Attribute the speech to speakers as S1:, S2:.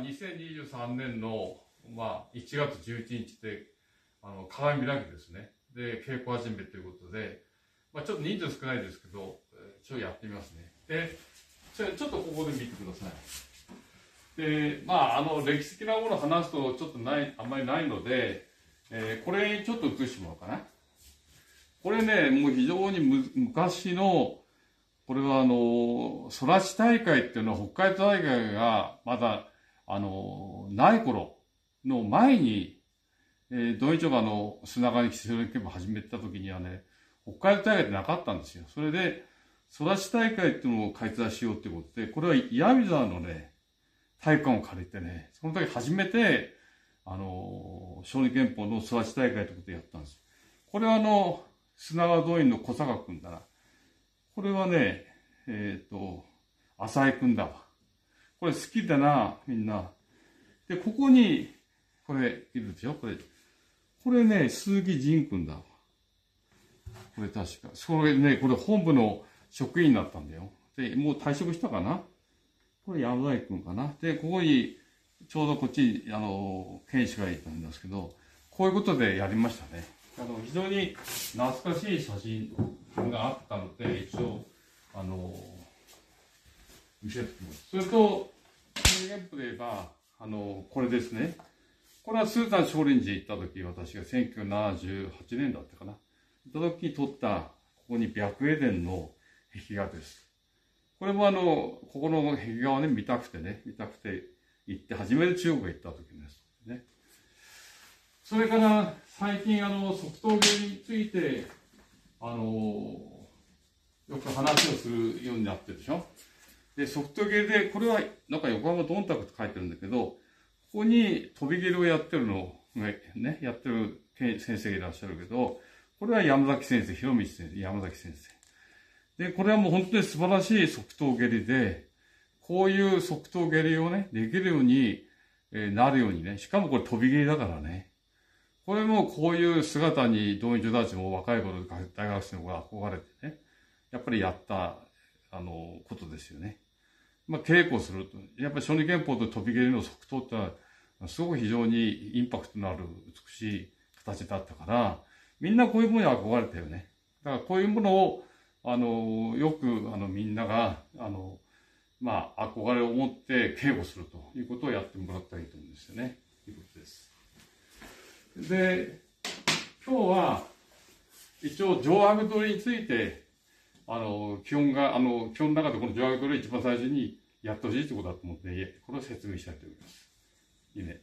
S1: 2023年の、まあ、1月11日で、あの、鏡開きですね。で、稽古始めということで、まあ、ちょっと人数少ないですけど、ちょっとやってみますね。で、ちょちょっとここで見てください。で、まあ、あの、歴史的なものを話すとちょっとない、あんまりないので、えー、これにちょっと映してもらおうかな。これね、もう非常にむ昔の、これはあの、空知大会っていうのは北海道大会がまだ、あの、ない頃の前に、えー、ドイツがあの、砂川に基礎練を始めた時にはね、北海道大会ってなかったんですよ。それで、空知大会っていうのを開催しようってことで、これは岩見沢のね、体育館を借りてね、その時初めて、あの、小児憲法の空知大会ってことでやったんです。これはあの、砂川動員の小坂君だな。これはね、えっ、ー、と、浅井君だわ。これ好きだな、みんな。で、ここに、これ、いるでしょ？これ。これね、鈴木仁君だ。これ確か。それね、これ本部の職員だったんだよ。で、もう退職したかな？これ山崎君かな？で、ここに、ちょうどこっちに、あの、検視がいたんですけど、こういうことでやりましたね。あの、非常に懐かしい写真があったので、一応、あの、見せてきます。それと、原譜で言えば、あの、これですね。これはスーザン少林寺行った時、私が1978年だったかな。行った時に撮った、ここに白衣殿の壁画です。これもあの、ここの壁画をね、見たくてね、見たくて行って、初めて中国へ行った時です。ね。それから、最近あの、即答芸について、あの、よく話をするようになってるでしょ。で、即答芸で、これはなんか横浜どんたくって書いてるんだけど、ここに飛び蹴りをやってるのがね、やってる先生がいらっしゃるけど、これは山崎先生、広道先生、山崎先生。で、これはもう本当に素晴らしい即答蹴りで、こういう即答蹴りをね、できるように、えなるようにね、しかもこれ飛び蹴りだからね、これもこういう姿に同員女たちも若い頃大学生が憧れてね、やっぱりやった、あの、ことですよね。まあ、稽古すると。やっぱり小児憲法と飛び蹴りの即答ってのは、すごく非常にインパクトのある美しい形だったから、みんなこういうものに憧れたよね。だからこういうものを、あの、よく、あの、みんなが、あの、まあ、憧れを持って稽古するということをやってもらったらいいと思うんですよね。ということです。で、今日は、一応、上白取りについて、あの、基本が、あの、基本の中でこの上白取り一番最初にやってほしいってことだと思って、これを説明したいと思います。いいね。